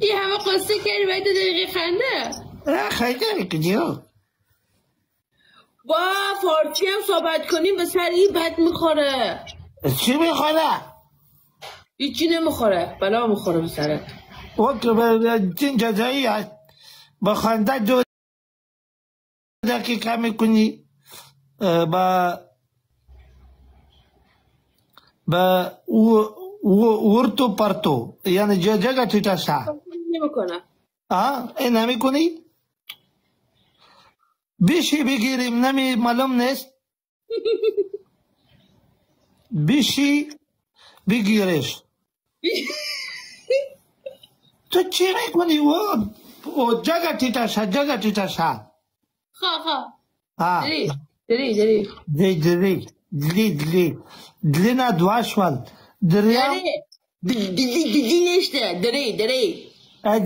یه همه قصه کردی باید دو دقیقه خنده. خیلی کجا با فارسی هم صحبت کنیم به سر این بد می‌خوره. چی می‌خوره؟ هیچی نمی‌خوره بلا می‌خوره به سرت. وقت به چین جزایی هست با خنده دو دقیقه می‌کنی با با ورتو پرتو. یعنی جگه چیتا شا نمی‌کنه ها این نمی‌کنی بیشی بگیریم نمی معلوم نیست؟ بیشی بگیرش. تو چی می‌کنی؟ و جگه تیتا شا جگه تیتا شا. خواه خواه ها دری دری دری دی دلی دلی دلی. نه دوا شول دریا دری نشته دری دری دلی دلی.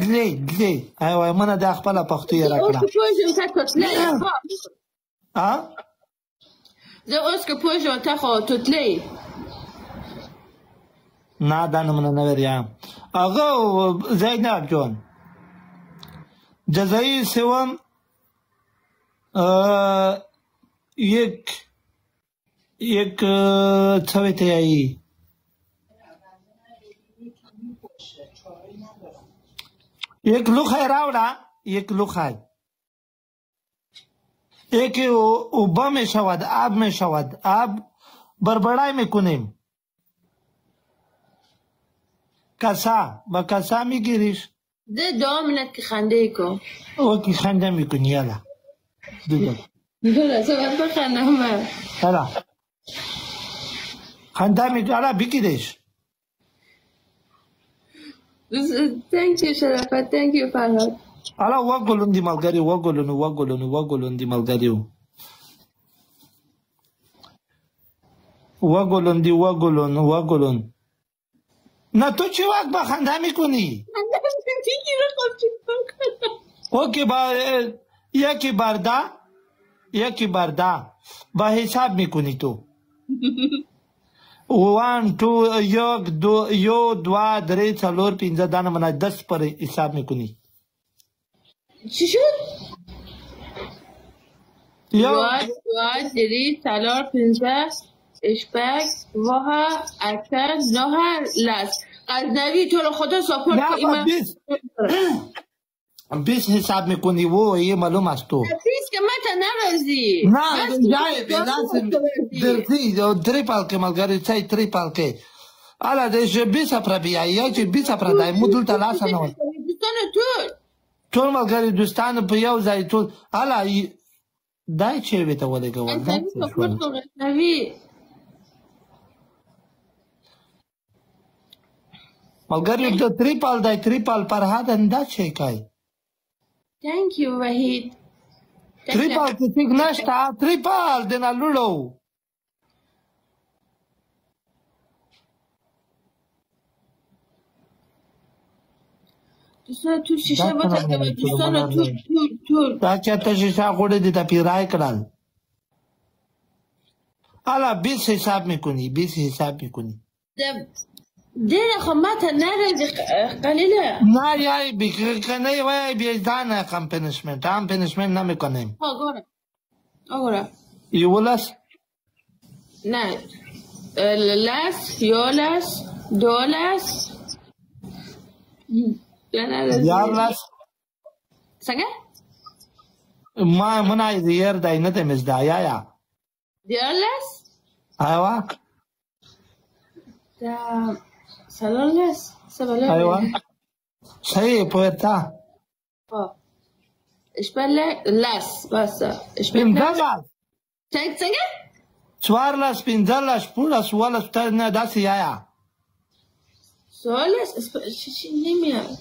გლე გლე აი ვაი მანა დაახპალა პახტი ერაკლა ოჩ შოი ჟე საკო ჩლე ა ზე ოსკო პოჟო თახო თუტლე نادانم نه وریا اغه زینب جون جزایی سوم یک یک چوی تیایی یک لوخای راوړه یک لوخای یک اوبه می شود آب می شود. آب بربړای می کنیم. کاسا با کاسا میگیریش ده دو منت که خنده ای کن. او کی خنده میکنی یالا. دیگه دوله صحبت بخنده من. یالا. خنده میکنی یالا بگیریش Thank you شرفت Thank you حالا وګولون دی ملګری وګولون وګولون وګولون دی ملګری وګولون دی وګولون وګولون نه تو چی وقت با خنده می‌کنی دیگه خب چیکار اوکی با یکی برده یکی برده با حساب می‌کنی تو وان تو یک دو یو دوا درې څلور پنځه دانه منه دس پر حساب می‌کنی چی شد؟ یو. دواد دری تلار پنجه اشپک وها اکتر نه لس. قرنوی تو رو خدا ساپورت نه بیس حساب میکنی و یه معلوم از تو که متا نرازی نه جایبه لازم درزی دری پالکه ملگاری چای تری پالکه حالا دش بیسا پرا بیایی یا چی بیسا پرا دای مو دلتا لاسا نوی ټول ملګری دوستان په یو ځای ټول حالا دای چیرې ته ولګول ملګری د تریپال دای تریپال پر هدا انده چی کای Thank you وحید تریپال کې څنګه نشتا تریپال د نه لړو دوستان تو شیشه با څنګه تکبر باندې دوستان ټول تو تو تو دا چاته چې شا غوړې دي ته پیرای کړل الا بیس حساب می‌کنی بیس حساب می‌کنی ده دیر خو متا نرازی قلیله نه یای بیکنه وای بیزانه کم پنشمنت هم پنشمنت نمیکنیم آگوره آگوره یولس نه. لس یولس دولس یارلس څنګه ما منای زیر دای نه ته مزدا یا. یا دیارلس ایوا دا سلورلس سبلورلس ایوا صحیح پوهتا اشبله لس. بس اشبله پنځلس څنګه څنګه څوارلس پنځلس پولس ولس ته نه داسې یا یا سوالس چی چی نمیاد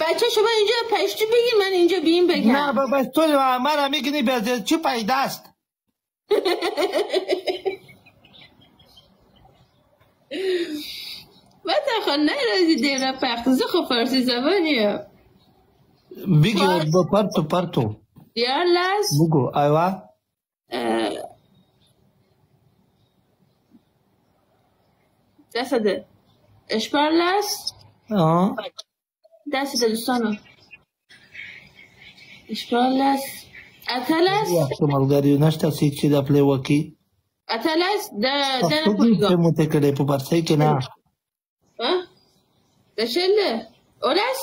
بچه شما اینجا پشتی بگین من اینجا بیم نه بگم با بس تو مرا میگنی به چی پیداست و تخوان نرازی دیره پخت. زه خو فارسی زبانیم بگی با پرتو پرتو. دیارلس بگو ایوا. دسته اشپارلس آه. دست دوستانو. اشپالس اتلس وخت ملګری نشته چې چې د پلی وکی. اتلس د د چې مو ته کړې په پرسې کې نه. د شل اولس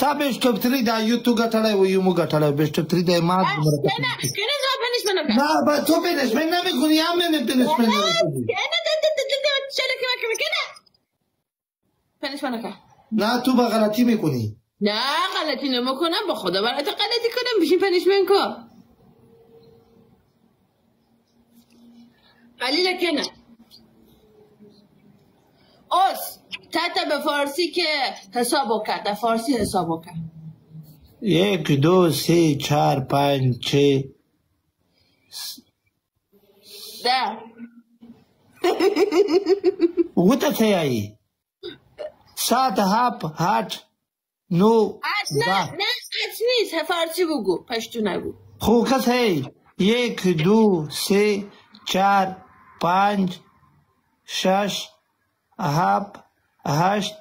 څا بشټوب تری دا یو تو غټړې و یو مو غټړې بشټوب تری دا ما کنه کنه زو پنیش منو نه با تو به نسبت نه می‌کنی هم نه نسبت نه می‌کنی کنه د د د د شل کنه کنه کنه پنیش منو نه تو به غلطی می‌کنی. نه غلطی نمی‌کنم با خدا برات غلطی کنم بشین پنیشمنت کو قلیل کنه اوس تا به فارسی که حساب کرد در فارسی حساب کرد. یک دو سه چهار پنج چه؟ ده. و ته څه یایي سات هاپ هات نو نه نه نیست. فارسی بگو پشتو نگو. خو کس ہے یک دو سه چار پنج شش hap, hasht,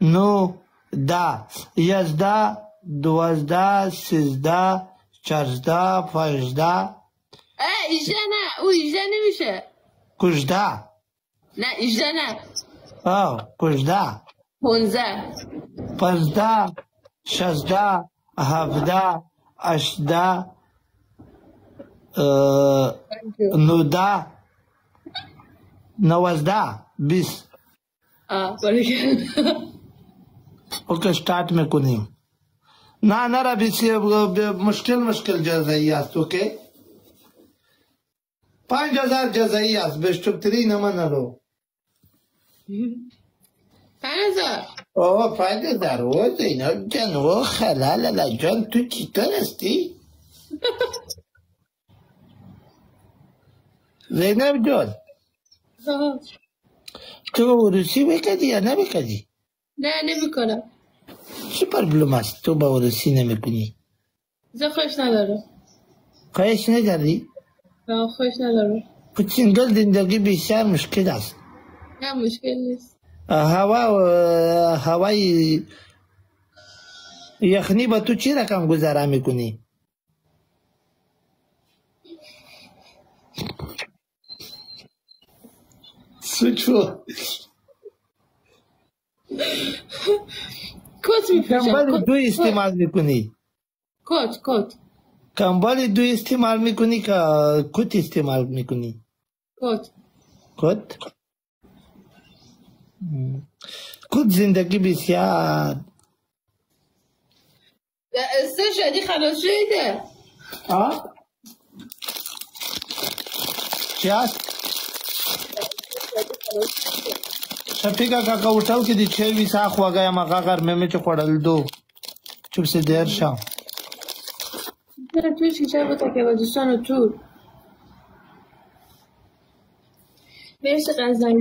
nu, da, yazda, duvazda, sizda, çarzda, fajda. E, ijana, u ijana bir şey. Kujda. Ne, ijana. Oh, kujda. Ponza. Pazda, şazda, havda, aşda, e, nuda, navazda, bis. Okay start में कुनी ना ना अभी मुश्किल मुश्किल जजैयात ओके? पाँच हज़ार जजैयात बेस्टुक थ्री नमन रो اوه فاید دروز اینا جنو خلال جان تو چیکار هستی؟ زینب जोड़ تو ورسی بکدی یا نبکدی نه نمی‌کنم. چه پربلم است. تو با ورسی نمی‌کنی. زه خوش ندارم. خواهش نداری؟ نه خوش ندارم. په سنگل زندگی بسیار مشکل است. نه مشکل نیست. هوا هوای یخنی با تو چی رقم گذاره می‌کنی؟ سوچو کت میپوشم دو استعمال می‌کنی؟ کت کت. کمبل دو استعمال می‌کنی که کت استعمال می‌کنی؟ کت. کت. کت زندگی بسیار. سه شدی خلاص شده آه؟ چی هست؟ شفیقه کاکا هوټل کې د چای ویسا خواږه یم هغه غرمې مې چې خوړل دو چوب سه دیر شه چرا توی شیشه بتا که با دوستان تو مرسی قزنگ